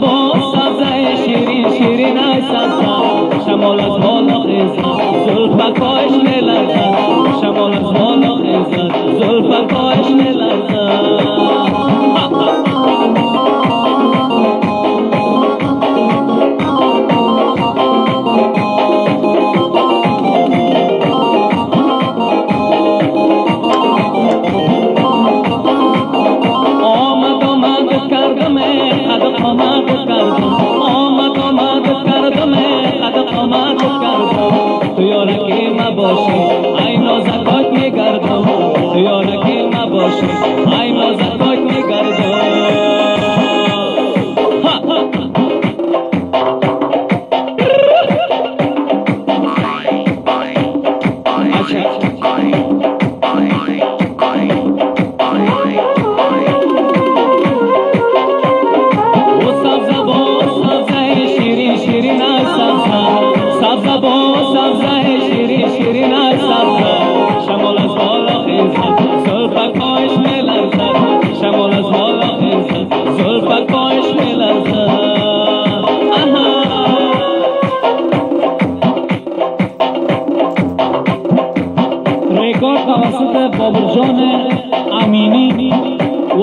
با سبزه شیرین شیرین سبزه شمال از بالا خیزد زلف پایش میلرزد شمال Ocean. I بابرجان امینی و